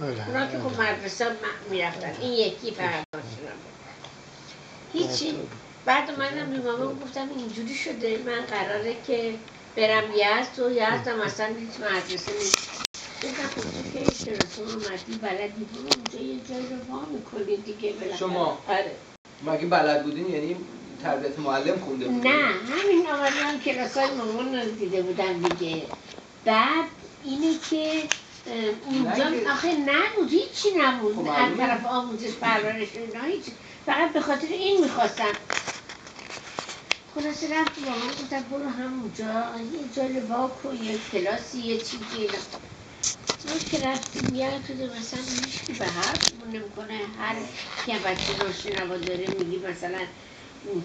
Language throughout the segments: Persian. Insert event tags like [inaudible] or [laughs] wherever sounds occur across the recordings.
بله اونا که خب مدرسه می‌رفتن این یکی ناشنوا هیچی بعد اومدم به مامان گفتم اینجوری شده من قراره که برم یزد و یزد هم اصلا هیچ مدرسه نیست گفتم که شناسان آمدی بلدی برو اونجا یه جایی رو وا می‌کنی دیگه. شما؟ آره مگه بلد بودین یعنی تربیت معلم خونده بودین نه همین آمدم کلاس های مامان رو دیده بودم دیگه بعد اینه که اونجا آخه نبود هیچی نبود. خب از. طرف آموزش پرورش و اینا هیچ. فقط به خاطر این می‌خواستم. خلاصه رفت با من گفتم برو همونجا. یه جا رو وا کن یه کلاسی یه چیزی اینا. ما که رفتیم یاد شده مثلا هیچکی به حرف نمی‌کنه هر که بچه ناشنوا داره میگی مثلا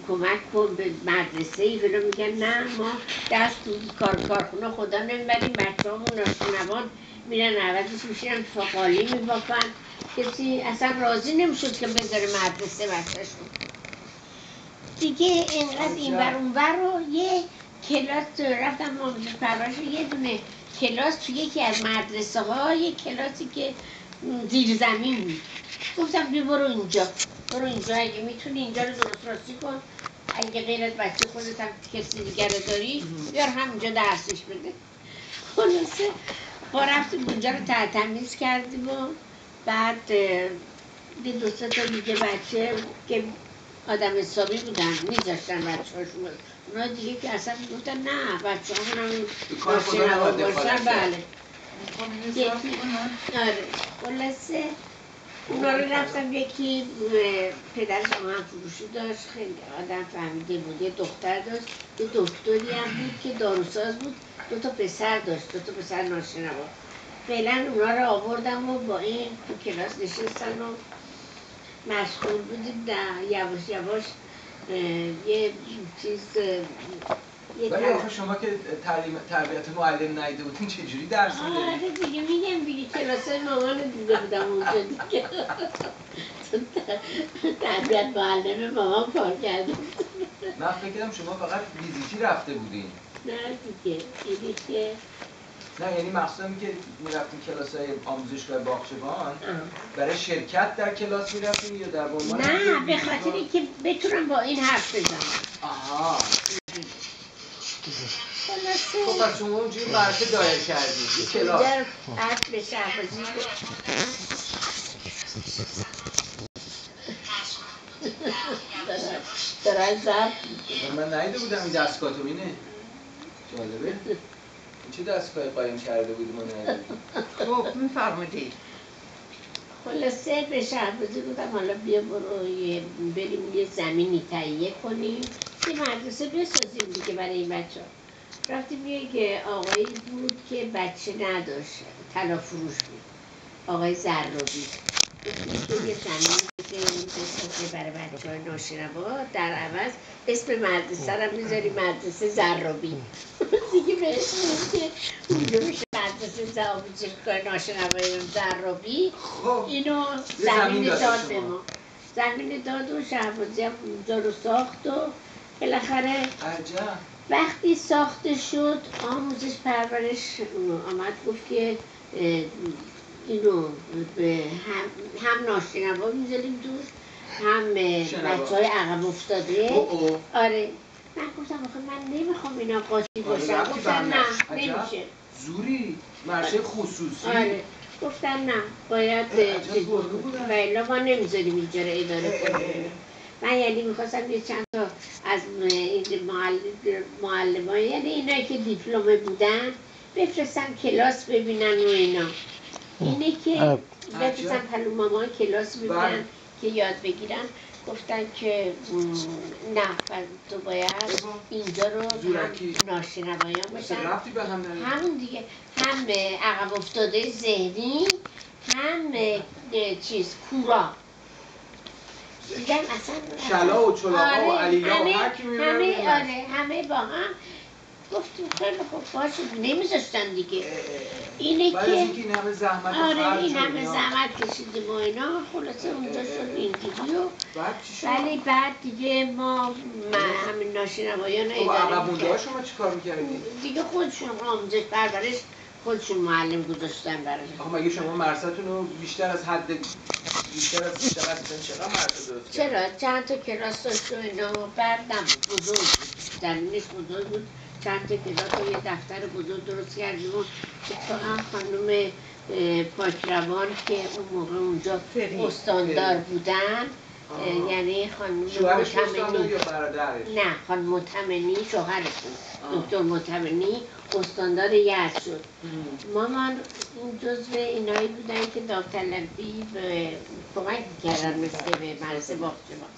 کمک کن به مدرسه ای فلان میگن نه ما دست تو کار کارخونه خدا نمی‌بریم بچه همون ناشنوان. میرن عوضش میشن فقالی میبافن کسی اصلا راضی نمی‌شد که بذاره مدرسه بچهشون دیگه اینقدر این بر اون بر رو یه کلاس رفتم آموزش پرورش یه دونه کلاس تو یکی از مدرسه ها یه کلاسی که زیر زمین بود. گفتم بیا برو اینجا. برو اینجا اگه می‌تونی اینجا رو درست راستی کن. اگه غیر از بچه خودت هم کسی دیگر رو داری بیار همینجا درسش بده. خلاصه ما رفتیم اونجا رو تمیز کردیم و بعد یه دو سه تا دیگه بچه که آدم حسابی بودن میذاشتن بچه هاشون اونا دیگه که اصلا گفتن نه بچه همون هم ناشنوا نباید باشن. بله. یکی آره خلاصه اونا رو رفتم یکی پدرش هم فروشی داشت خیلی آدم فهمیده بود. یه دختر داشت یه دکتری هم بود که داروساز بود. دو تا پسر داشت دو تا پسر ناشنوا فعلا اونا رو آوردم و با این تو کلاس نشستن و مشغول بودیم. در یواش یواش یه چیز ولی آخه شما که تعلیم تربیت معلم نیده بودین چجوری درس می‌دادین؟ آره دیگه میگم دیگه کلاسای مامان دیده بودم اونجا دیگه. تربیت معلم مامان کار کرده من فکر کردم شما فقط ویزیتی رفته بودین. نه دیگه اینی که نه یعنی مقصودم که می‌رفتین کلاس های آموزشگاه باغچبان. برای شرکت در کلاس می‌رفتین یا در عنوان نه به خاطر اینکه بتونم با این حرف بزنم. آها. خب پس شما اونجوری برسه دایر کردین یه کلاس. حرف به شهبازی دارن ضبط من نیده بودم این دستگاه تو اینه. جالبه. این چه دستگاهی قایم کرده بودی ما نیده بودیم خب میفرمودید خلاصه به شهبازی گفتم حالا بیا برو یه بریم یه زمینی تهیه کنیم. یه مدرسه بسازیم دیگه برای این بچه ها رفتیم یه آقایی بود که بچه نداشت. طلا فروش بود. آقای زرابی. یه زمین بسازه برای بچه های ناشنوا در عوض اسم مدرسه رو می‌ذاری مدرسه زرابی. [laughs] دیگه بهش که اونجا میشه مدرسه ز- آموزشگاه ناشنوای زرابی. خب. اینو زمین داد به. ما زمین داد و شهبازی هم اونجا رو ساخت و بالاخره وقتی ساخته شد آموزش پرورش آمد گفت که اینو به هم, هم ناشنوا می‌ذاریم توش هم. بچه های عقب افتاده. آره. من گفتم آخه من نمی‌خوام اینا قاطی آره، به گفتن هم نه. نمیشه. زوری مرسه خصوصی. آره. گفتن نه باید الا ما نمی‌ذاریم اینجا رو اداره کنیم. من یعنی می‌خواستم یه چند تا از معلم یعنی اینایی که دیپلمه بودن بفرستم کلاس ببینن و اینا. اینه که. بفرستم پلو مامان کلاس بله. ببینن که یاد بگیرن گفتن که نه تو باید اینجا رو ناشنوایان باشن همون دیگه هم عقب افتاده ذهنی هم چیز کورا دیدم اصلا شلا و چلاقا و آره، علیلا و همه- هر کی همه. آره همه با هم گفتیم خیلی خوب باشه نمیذاشتن دیگه اینه که این همه زحمت آره این همه. زحمت کشیدیم و اینا خلاصه اونجا شد اینجوری و؟ ولی بعد دیگه ما همین ناشنوایان خب اداره. مونده شما چی کار می‌کردی؟ دیگه خودشون آموزش پرورش خودشون معلم گذاشتن براشون آقا مگه شما مرستون رو بیشتر از حد بیشتر از بیشتر از درست کردی؟ چرا چند تا کلاس داشت و اینا بعد نبود بزرگ بود درونش بزرگ بود چند کلاس و یه دفتر بزرگ درست کردیم و اتفاقا خانم پاکروان که اون موقع اونجا. استاندار. بودن. یعنی خانم شوهرش متمنی نه خانم متمنی شوهرشون آه. دکتر متمنی استاندار یزد شد. مامان این جزو اینایی بودن که داوطلبی به کمک کردن مثل به مدرسه باغچبان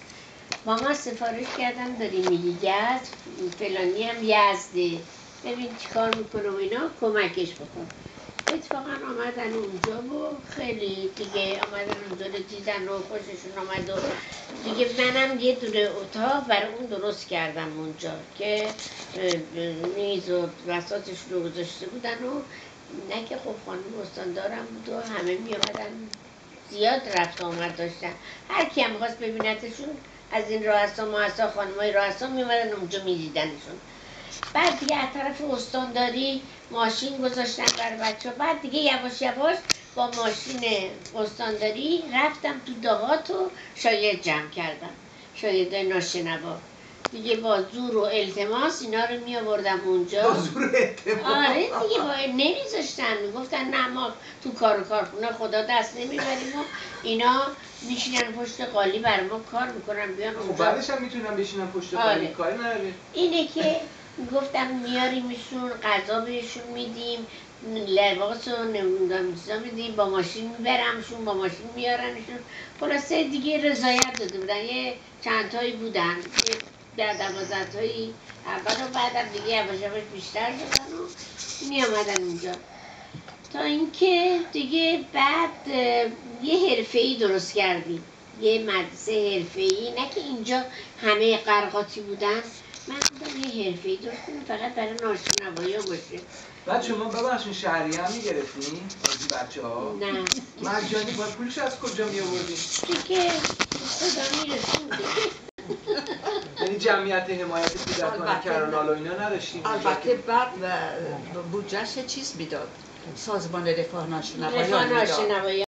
مامان سفارش کردن داری میری یزد فلانی هم یزده. ببین چیکار می‌کنه و اینا کمکش بکن اتفاقا آمدن اونجا و خیلی دیگه آمدن اونجا رو دیدن و خوششون آمد و دیگه منم یه دونه اتاق برای اون درست کردم اونجا که میز و بساتش رو گذاشته بودن و نه که خب خانم استاندارم بود و همه می آمدن زیاد رفت آمد داشتن. هر کی هم خواست ببینتشون از این رؤسا مؤسسا خانمای رؤسا می اومدن اونجا می دیدنشون بعد دیگه از طرف استانداری ماشین گذاشتن برای بچه بعد دیگه یواش یواش با ماشین استانداری رفتم تو دهات و شاید جمع کردم. شایدای ناشنوا. دیگه با زور و التماس اینا رو می آوردم اونجا. با زور اعتماد آره دیگه با نمیذاشتن. گفتن نه ما تو کار و کارخونه خدا دست نمی‌بریم و اینا میشینن پشت قالی بر ما کار می‌کنن بیان خب اونجا. بعدش هم می‌تونم بشینم پشت آره. قالی کاری نداره اینه که گفتم میاریمشون غذا بهشون میدیم لباس و نمی‌دونم چیزا میدیم با ماشین میبرمشون با ماشین میارنشون. خلاصه دیگه رضایت داده بودن. یه چند تایی بودن در دوازده تایی اول و بعدم دیگه یواش یواش بیشتر شدن و میامدن اونجا. تا اینکه دیگه بعد یه حرفه ای درست کردیم. یه مدرسه حرفه ای نه که اینجا همه قرقاتی بودن. من گفتم یه حرفه ای درست کنیم فقط برای ناشنوایی ها باشه. بعد شما ببخشید شهری هم می‌گرفتین از این بچه ها نه. مجانی با پولش از کجا می آوردین دیگه خدا میرسون یعنی جمعیت حمایت کودکان. کرانال و اینا نداشتیم البته بعد بودجهش چیز می‌داد سازمان رفاه می‌داد ناشنوایی